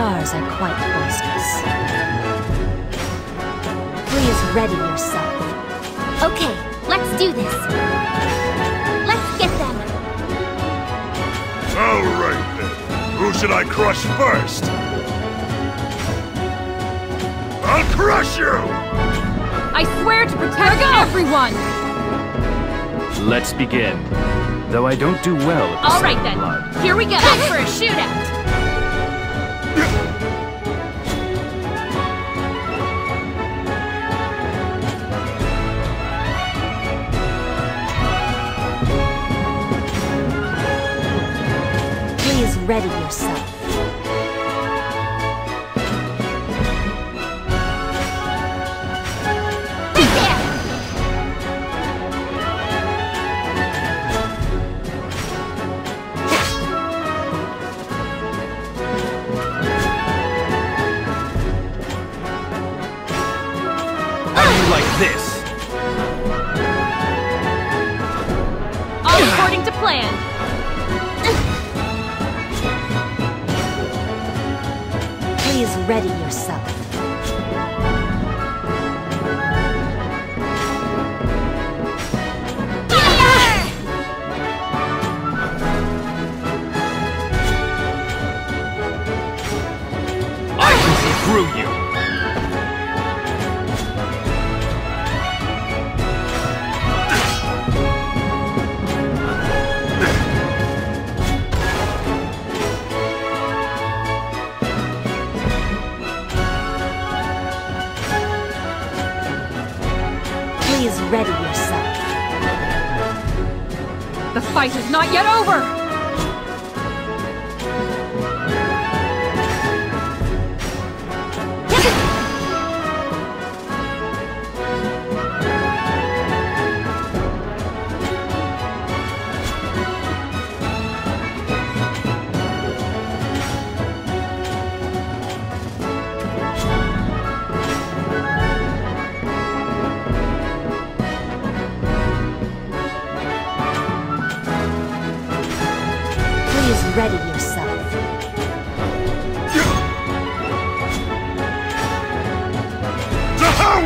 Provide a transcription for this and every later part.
stars are quite boisterous. Please ready yourself. Okay, let's do this. Let's get them. All right then. Who should I crush first? I'll crush you! I swear to protect everyone! Let's begin. Though I don't do well at the All sight right of then, blood. here we go! Time for a shootout! Ready yourself. Ready yourself. The fight is not yet over!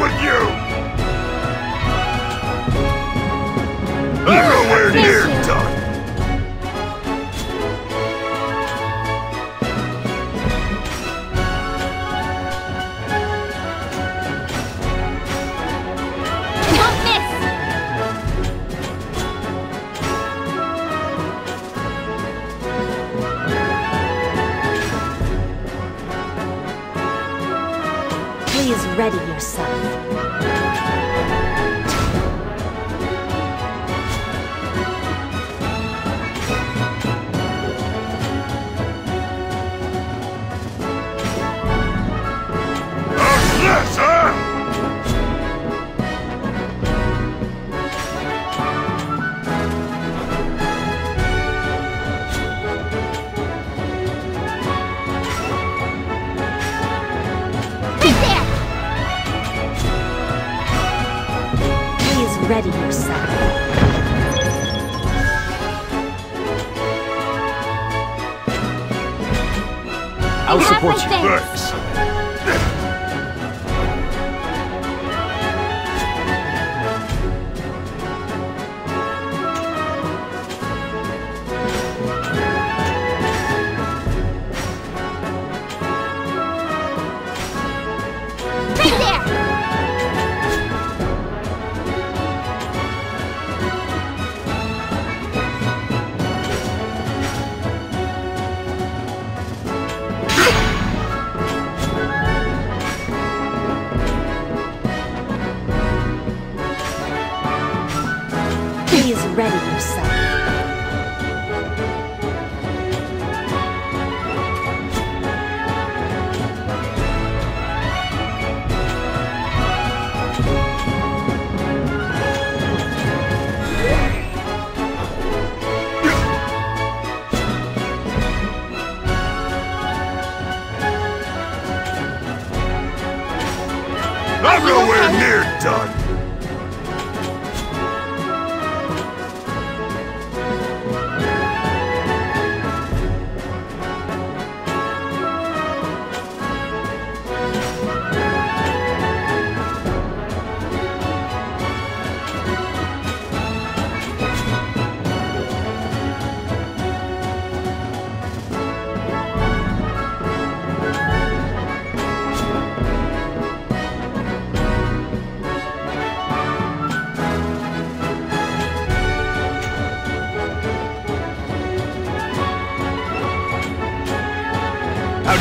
With you! Nowhere near done. Ready yourself. Ready yourself. I'll support you. Thanks.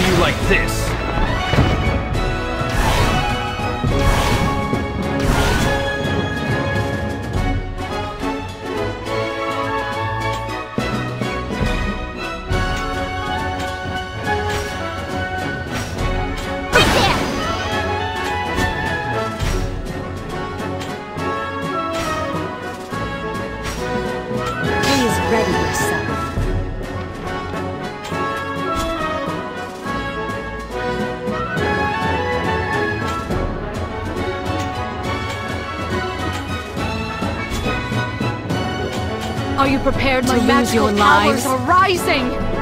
You like this? Prepared to My lose magical your lives? powers are rising!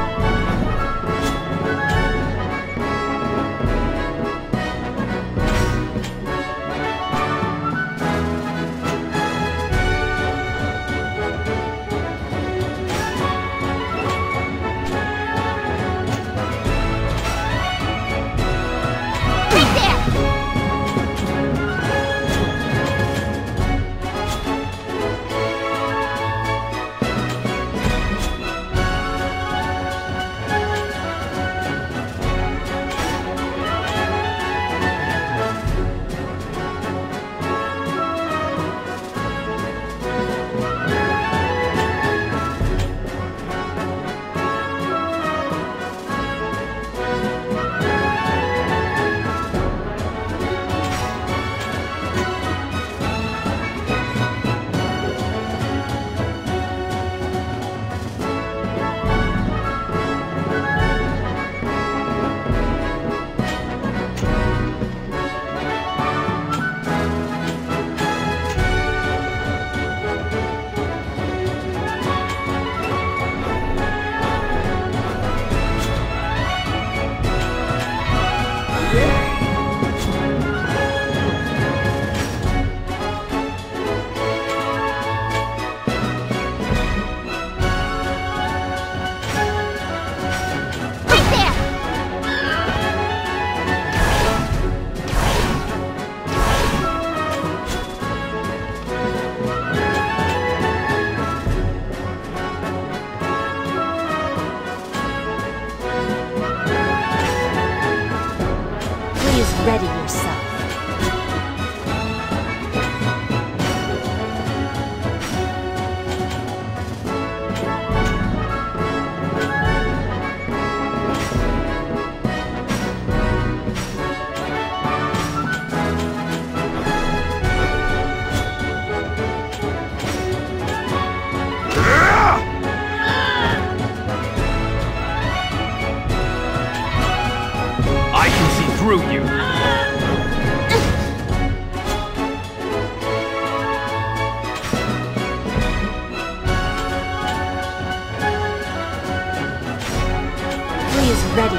Ready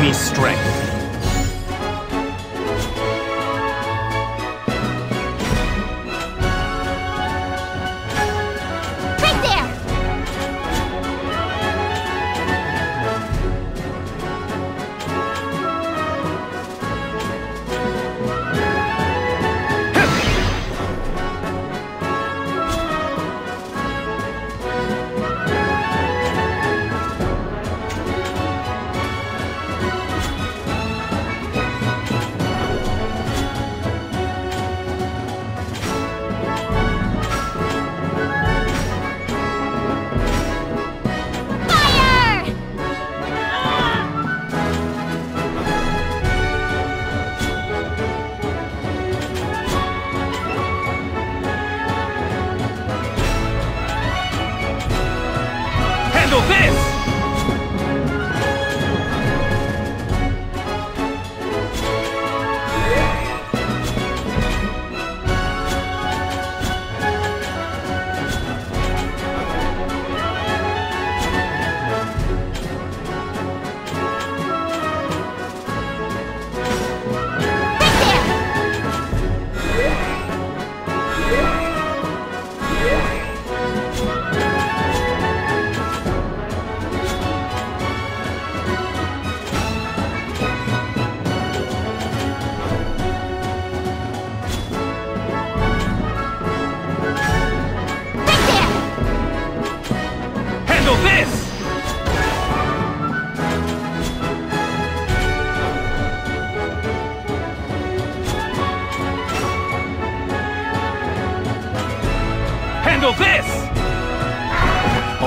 me strength.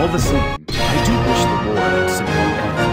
All the same, I do wish the war had simply ended.